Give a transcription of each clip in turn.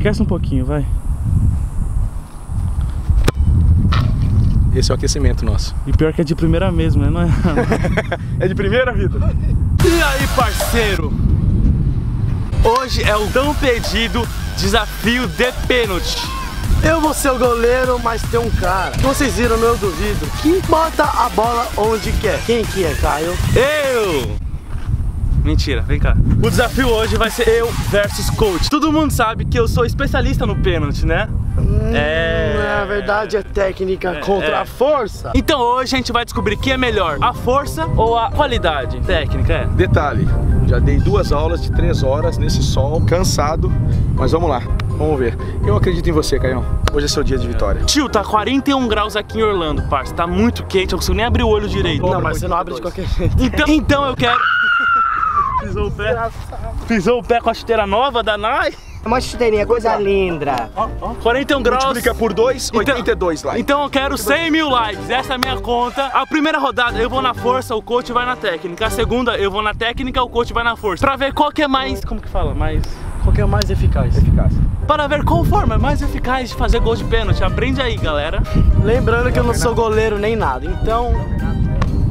Aquece um pouquinho, vai. Esse é o aquecimento nosso. E pior que é de primeira mesmo, né? Não é? é de primeira, Vitor? E aí, parceiro? Hoje é o tão pedido desafio de pênalti. Eu vou ser o goleiro, mas tem um cara vocês viram no Eu Duvido que bota a bola onde quer. Quem que é, Caio? Eu! Mentira, vem cá. O desafio hoje vai ser eu versus coach. Todo mundo sabe que eu sou especialista no pênalti, né? Hum, é... Na verdade é técnica é, contra é. a força. Então hoje a gente vai descobrir quem é melhor, a força ou a qualidade técnica, é. Detalhe, já dei duas aulas de três horas nesse sol, cansado, mas vamos lá. Vamos ver. Eu acredito em você, Caião. Hoje é seu dia de vitória. Tio, tá 41 graus aqui em Orlando, parça. Tá muito quente, eu não consigo nem abrir o olho direito. Não, mas você não abre de qualquer jeito. Então, então eu quero... Pisou o pé. Pisou o pé com a chuteira nova da Nike. Uma chuteirinha, coisa linda. Ó, ó, 41 graus. Multiplica por 2, 82 então, likes. Então eu quero 100 mil likes, essa é a minha conta. A primeira rodada eu vou na força, o coach vai na técnica. A segunda eu vou na técnica, o coach vai na força. Pra ver qual que é mais, como que fala, mais... Qual que é mais eficaz? Eficaz. Para ver qual forma é mais eficaz de fazer gol de pênalti. Aprende aí, galera. Lembrando que eu não sou goleiro nem nada, então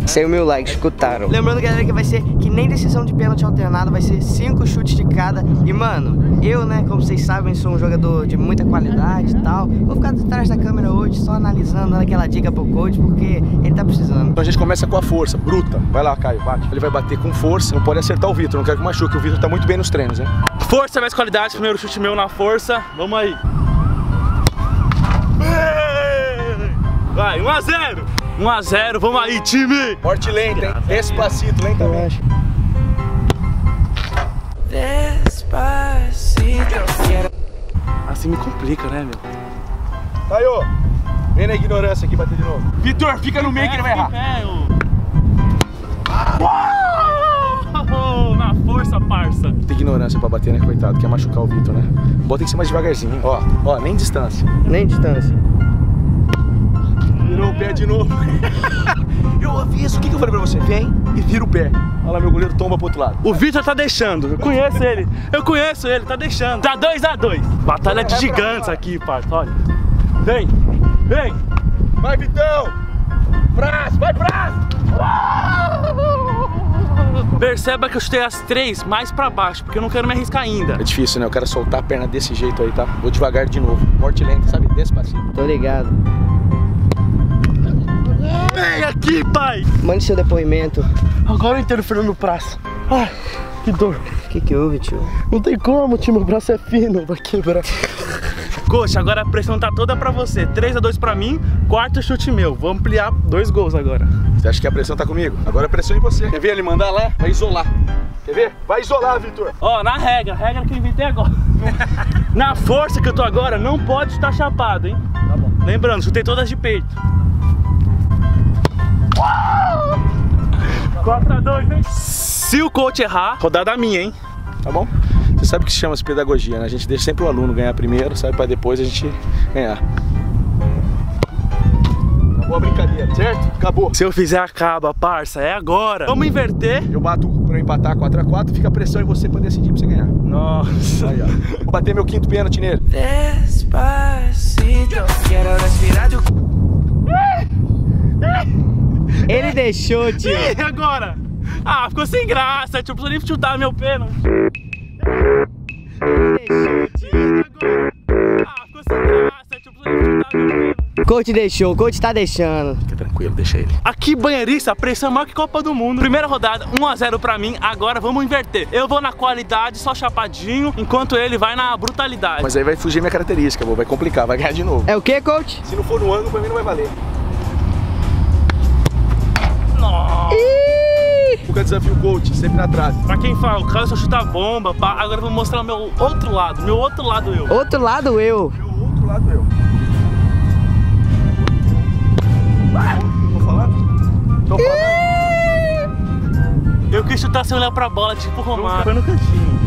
100 mil likes, escutaram. Lembrando, galera, que vai ser que nem decisão de pênalti alternada, vai ser 5 chutes de cada. E, mano, eu, né, como vocês sabem, sou um jogador de muita qualidade e tal. Vou ficar atrás da câmera hoje, só analisando, dando aquela dica pro coach, porque ele tá precisando. Então a gente começa com a força, bruta. Vai lá, Caio, bate. Ele vai bater com força, não pode acertar o Vitor, não quero que machuque. O Vitor tá muito bem nos treinos, hein? Força mais qualidade, primeiro chute meu na força. Vamos aí. Vai, 1 a 0 1 a 0 vamos aí, time! Morte lenta, hein? Despacito, lentamente. Despacito. Assim me complica, né, meu? Caio, vem na ignorância aqui bater de novo. Vitor, fica no meio que ele vai errar. Pé, Na força, parça. Tem ignorância pra bater, né, coitado? Quer machucar o Vitor, né? Bota tem que ser mais devagarzinho. Ó, ó, nem distância. Nem distância. Pé de novo. eu aviso, o que, que eu falei pra você? Vem e vira o pé. Olha lá, meu goleiro tomba pro outro lado. O Vitor tá deixando, eu conheço ele. Eu conheço ele, tá deixando. Tá 2x2. Batalha de gigantes aqui, parça, olha. Vem, vem. Vai, Vitão. Braço, vai, braço. Perceba que eu chutei as três mais pra baixo, porque eu não quero me arriscar ainda. É difícil, né? Eu quero soltar a perna desse jeito aí, tá? Vou devagar de novo. Morte lenta, sabe? Despacito. Tô ligado. Vem aqui, pai! Mande seu depoimento. Agora eu entendo o Fernando Praça. Ai, que dor. O que que houve, tio? Não tem como, tio. Meu braço é fino, vai quebrar. Coxa, agora a pressão tá toda pra você. 3x2 pra mim, quarto chute meu. Vou ampliar dois gols agora. Você acha que a pressão tá comigo? Agora a pressão é em você. Quer ver ele mandar lá? Vai isolar. Quer ver? Vai isolar, Vitor. Ó, na regra. Regra que eu inventei agora. na força que eu tô agora, não pode estar chapado, hein? Tá bom. Lembrando, chutei todas de peito. 4x2, hein? Se o coach errar, rodada minha, hein? Tá bom? Você sabe que se chama -se pedagogia, né? A gente deixa sempre o aluno ganhar primeiro, sabe? Pra depois a gente ganhar. Acabou a brincadeira, certo? Acabou. Se eu fizer, acaba, parça. É agora. Vamos inverter. Eu bato pra empatar 4x4, fica a pressão em você pra decidir pra você ganhar. Nossa. Aí, ó. Vou bater meu quinto pênalti nele. Despacito, quero respirar ele deixou, tio. E agora? Ah, ficou sem graça, tio. Precisou nem chutar meu pênalti. Ele deixou, tio. agora? Ah, ficou sem graça, tio. Precisou nem chutar meu pênalti. Coach deixou, coach tá deixando. Fica tranquilo, deixa ele. Aqui, banheirista, pressão é maior que Copa do Mundo. Primeira rodada, 1x0 pra mim. Agora vamos inverter. Eu vou na qualidade, só chapadinho, enquanto ele vai na brutalidade. Mas aí vai fugir minha característica, vai complicar, vai ganhar de novo. É o que, coach? Se não for no ângulo, pra mim não vai valer. Nunca desafio coach, sempre na trave. Pra quem fala, o cara só chuta bomba, pá. agora eu vou mostrar o meu outro lado, meu outro lado eu. Outro lado eu. Meu outro lado eu. Tô falando? Tô falando. Eu quis chutar sem olhar pra bola, tipo Romário. Foi no cantinho.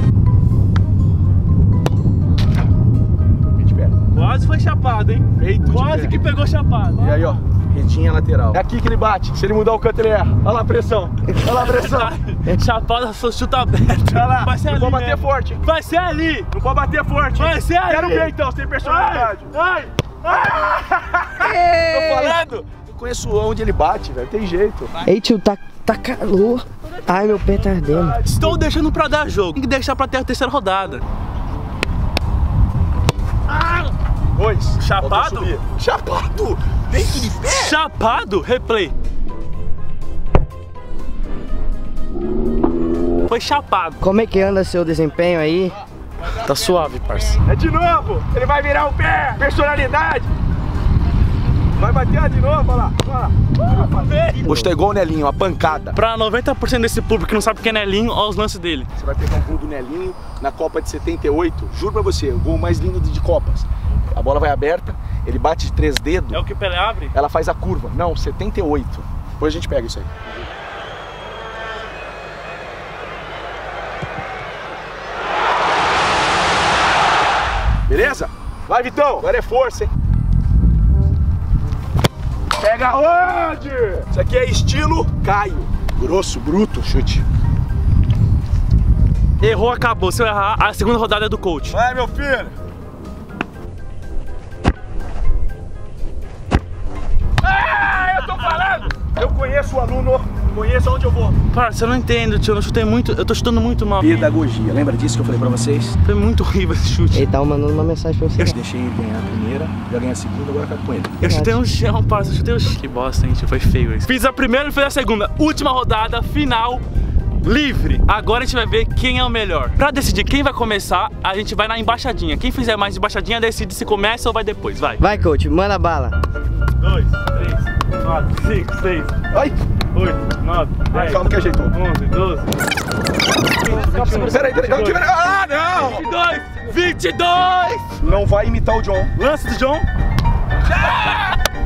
Quase foi chapado, hein? Feito Quase que pegou chapado. E aí, ó. Redinha lateral. É aqui que ele bate. Se ele mudar o canto, ele erra. Olha lá a pressão. Olha lá a pressão. Chapada, só chuta aberto. Olha lá. Vai ser Não ali pode bater forte. Vai ser ali. Não pode bater forte. Vai ser ali. Quero ver então, sem personalidade. Ai, Tô falando. Eu conheço onde ele bate, velho. Tem jeito. Ei, tio, tá, tá calor. Ai, meu pé tá ardendo. Estou deixando pra dar jogo. Tem que deixar pra ter a terceira rodada. Dois. Chapado? Subir. Chapado? Dentro de pé? Chapado, replay. Foi chapado. Como é que anda seu desempenho aí? Tá suave, parça. É de novo. Ele vai virar o pé. Personalidade. Vai bater de novo, olha lá. Olha lá. Hoje tá igual o Nelinho, uma pancada. Pra 90% desse público que não sabe quem é Nelinho, olha os lances dele. Você vai pegar um gol do Nelinho na Copa de 78. Juro pra você, o gol mais lindo de Copas. A bola vai aberta, ele bate de três dedos, É o que o Pelé abre? ela faz a curva. Não, 78. Depois a gente pega isso aí. Beleza? Vai, Vitão. Agora é força, hein? Pega onde? Isso aqui é estilo Caio. Grosso, bruto, chute. Errou, acabou. Se eu errar, a segunda rodada é do coach. Vai, meu filho. Conheço onde eu vou. Parça, eu não entendo, tio. Eu não chutei muito. Eu tô chutando muito mal. Pedagogia. Lembra disso que eu falei pra vocês? Foi muito horrível esse chute. Ele tá mandando uma mensagem pra você. Eu deixei ele ganhar a primeira, já ganhei a segunda, agora acabo com ele. Eu chutei no chão, parça. Eu chutei no chão. Que bosta, hein, tio. Foi feio isso. Fiz a primeira e fiz a segunda. Última rodada, final. Livre. Agora a gente vai ver quem é o melhor. Pra decidir quem vai começar, a gente vai na embaixadinha. Quem fizer mais embaixadinha decide se começa ou vai depois. Vai. Vai, coach, manda bala. 2, 3, 4, 5, 6, Ai, 8, 9, 10, calma que ajeitou. 11, 12, Peraí, peraí, não, que- ah, não! 22, 22! Não vai imitar o John. Lance do John.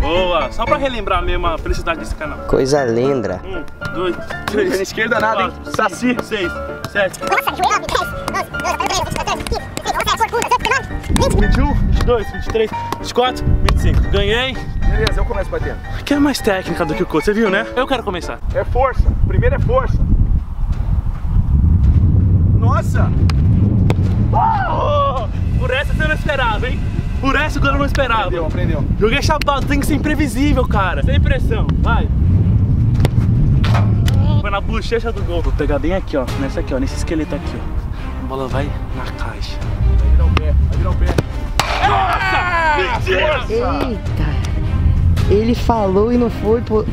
Boa! Só pra relembrar mesmo a felicidade desse canal. Coisa linda. 1, 2, 3, Perna esquerda nada, hein? Saci. 6, 7, Nossa, joelho, 10, 11, 12, 13, 14, 15, 16, 17, 18, 19, 20. 21, 22, 23, 24, 25. Ganhei. Beleza, eu começo batendo. Que é mais técnica do que o coach, você viu, né? Eu quero começar. É força. Primeiro é força. Nossa! Oh, por essa você não esperava, hein? Por essa eu não esperava. Aprendeu, aprendeu. Joguei chapado, tem que ser imprevisível, cara. Sem pressão, vai. Foi na bochecha do gol. Vou pegar bem aqui, ó. Nessa aqui, ó. Nesse esqueleto aqui, ó. A bola vai na caixa. Vai virar o pé, vai virar o pé. Mentira! Eita. Ele falou e não foi, pô.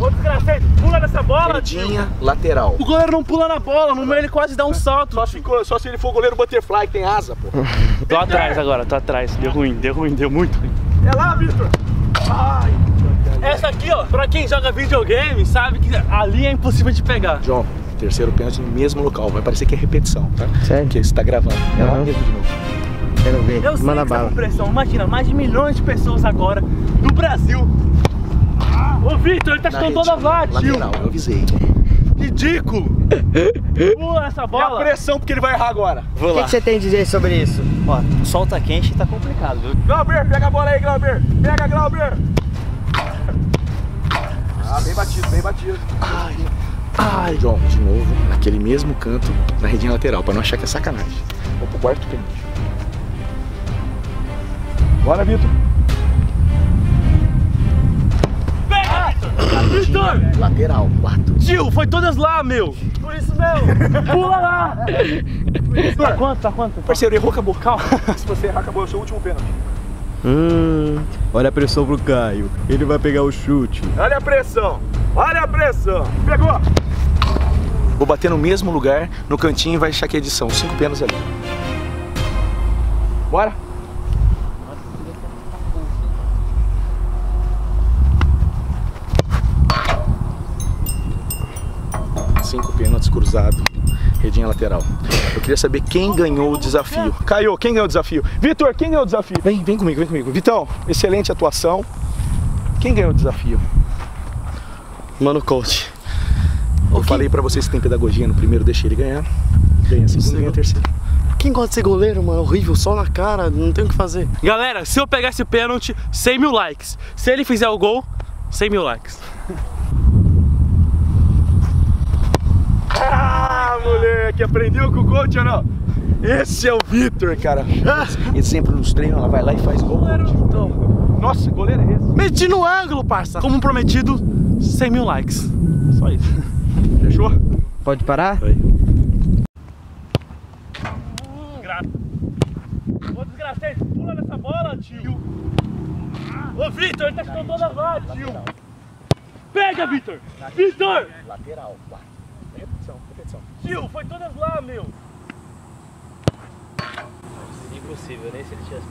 Ô, desgraçado, pula nessa bola. Redinha lateral. O goleiro não pula na bola, no meio ele quase dá um salto. Só se, só se ele for o goleiro butterfly, que tem asa, pô. Tô atrás agora, tô atrás. Deu ruim, deu ruim, deu muito ruim. É lá, Victor. Ai. Essa aqui, ó, pra quem joga videogame, sabe que ali é impossível de pegar. João, terceiro pênalti no mesmo local. Vai parecer que é repetição, tá? Sério? Porque você tá gravando. Vai lá dentro de novo. Quero ver. Eu sei manda que tá bala. com pressão. Imagina, mais de milhões de pessoas agora do Brasil. Ô, Victor, ele tá chutando todas lá, tio. Lateral, eu avisei. Ridículo. Pula essa E a bola. pressão porque ele vai errar agora. O que, que você tem a dizer sobre isso? Ó, o sol tá quente e tá complicado, viu? Glauber, pega a bola aí, Glauber. Pega, Glauber. Ah, bem batido, bem batido. Ai, ai. João, de novo, naquele mesmo canto, na redinha lateral, pra não achar que é sacanagem. Vou pro quarto pênalti. Bora, Vitor. Victor. Lateral, quarto. Tio, foi todas lá, meu. Por isso mesmo. Pula lá. Tá quanto, tá quanto? Parceiro, errou, acabou. Calma. Se você errar, acabou. É o seu último pênalti. Hum. Olha a pressão pro Caio. Ele vai pegar o chute. Olha a pressão. Olha a pressão. Pegou. Vou bater no mesmo lugar, no cantinho e vai achar que é edição. Cinco pênaltis ali. Bora. Cinco pênaltis cruzado, redinha lateral. Eu queria saber quem ganhou o desafio. Caio, quem ganhou o desafio? Vitor, quem ganhou o desafio? Vem, vem comigo, vem comigo. Vitão, excelente atuação. Quem ganhou o desafio? Mano, coach. Eu falei pra vocês que tem pedagogia no primeiro, deixei ele ganhar. Ganha a segunda, ganha a terceira. Quem gosta de ser goleiro, mano? Horrível, sol na cara, não tem o que fazer. Galera, se eu pegar esse pênalti, 100 mil likes. Se ele fizer o gol, 100 mil likes. Ah, moleque, aprendeu com o coach ou não? Esse é o Vitor, cara. Ele sempre nos treinos, ela vai lá e faz gol. Então, Nossa, goleiro é esse. meti no ângulo, parça. Como prometido, 100 mil likes. Só isso. Fechou? Pode parar? Desgraça. Ô desgraçado, pula nessa bola, tio. Ô Vitor, ele tá chutando todas lá, tio. Pega, Vitor. Vitor. Lateral, lá. Tio, foi todas lá, meu. Impossível, nem se ele tivesse